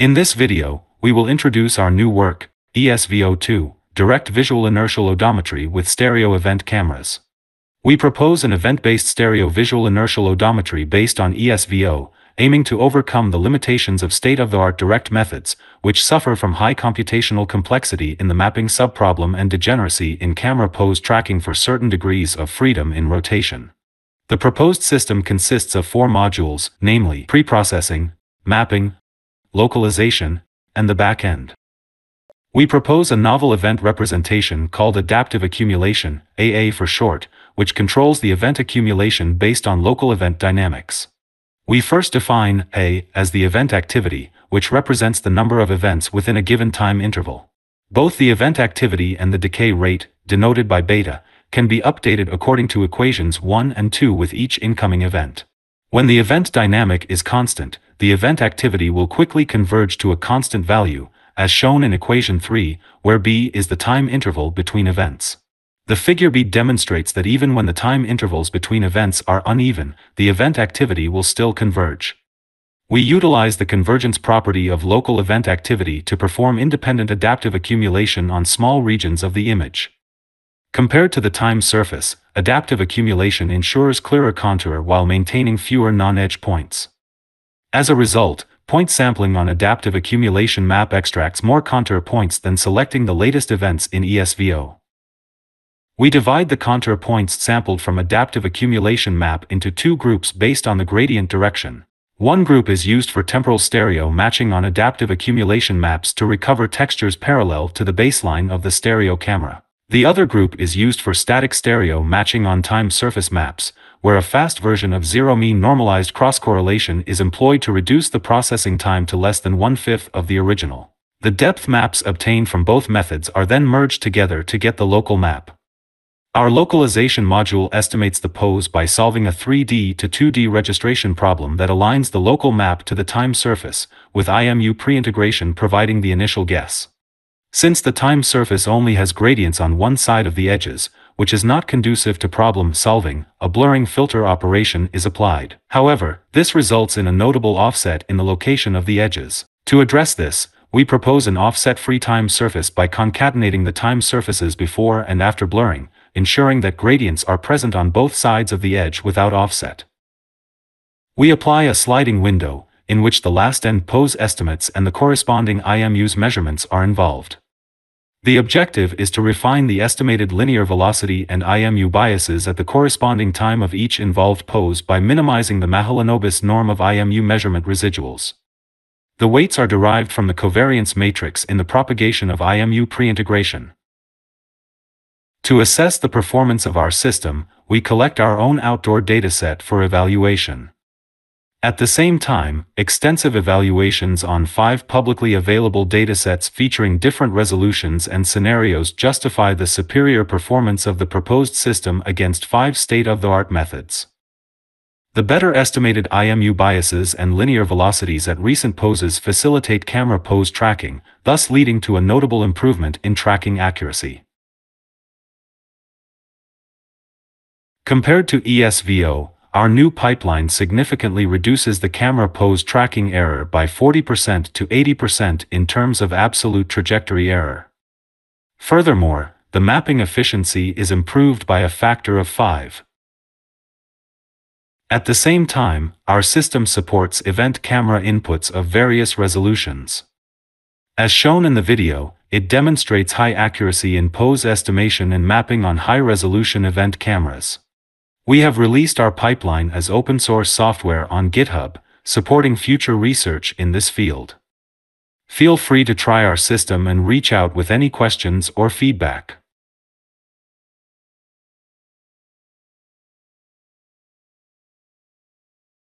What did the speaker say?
In this video, we will introduce our new work, ESVO2, Direct Visual Inertial Odometry with Stereo Event Cameras. We propose an event-based stereo visual inertial odometry based on ESVO, aiming to overcome the limitations of state-of-the-art direct methods, which suffer from high computational complexity in the mapping subproblem and degeneracy in camera pose tracking for certain degrees of freedom in rotation. The proposed system consists of four modules, namely preprocessing, mapping, localization, and the back-end. We propose a novel event representation called adaptive accumulation, AA for short, which controls the event accumulation based on local event dynamics. We first define A as the event activity, which represents the number of events within a given time interval. Both the event activity and the decay rate, denoted by beta, can be updated according to equations 1 and 2 with each incoming event. When the event dynamic is constant, the event activity will quickly converge to a constant value, as shown in equation 3, where b is the time interval between events. The figure B demonstrates that even when the time intervals between events are uneven, the event activity will still converge. We utilize the convergence property of local event activity to perform independent adaptive accumulation on small regions of the image. Compared to the time surface, adaptive accumulation ensures clearer contour while maintaining fewer non-edge points. As a result, point sampling on adaptive accumulation map extracts more contour points than selecting the latest events in ESVO. We divide the contour points sampled from adaptive accumulation map into two groups based on the gradient direction. One group is used for temporal stereo matching on adaptive accumulation maps to recover textures parallel to the baseline of the stereo camera. The other group is used for static stereo matching on time surface maps, where a fast version of zero mean normalized cross-correlation is employed to reduce the processing time to less than one-fifth of the original. The depth maps obtained from both methods are then merged together to get the local map. Our localization module estimates the pose by solving a 3D to 2D registration problem that aligns the local map to the time surface, with IMU pre-integration providing the initial guess. Since the time surface only has gradients on one side of the edges, which is not conducive to problem solving, a blurring filter operation is applied. However, this results in a notable offset in the location of the edges. To address this, we propose an offset-free time surface by concatenating the time surfaces before and after blurring, ensuring that gradients are present on both sides of the edge without offset. We apply a sliding window, in which the last end pose estimates and the corresponding IMU's measurements are involved. The objective is to refine the estimated linear velocity and IMU biases at the corresponding time of each involved pose by minimizing the Mahalanobis norm of IMU measurement residuals. The weights are derived from the covariance matrix in the propagation of IMU pre-integration. To assess the performance of our system, we collect our own outdoor dataset for evaluation. At the same time, extensive evaluations on five publicly available datasets featuring different resolutions and scenarios justify the superior performance of the proposed system against five state-of-the-art methods. The better estimated IMU biases and linear velocities at recent poses facilitate camera pose tracking, thus leading to a notable improvement in tracking accuracy. Compared to ESVO, our new pipeline significantly reduces the camera pose tracking error by 40% to 80% in terms of absolute trajectory error. Furthermore, the mapping efficiency is improved by a factor of 5. At the same time, our system supports event camera inputs of various resolutions. As shown in the video, it demonstrates high accuracy in pose estimation and mapping on high-resolution event cameras. We have released our pipeline as open source software on GitHub, supporting future research in this field. Feel free to try our system and reach out with any questions or feedback.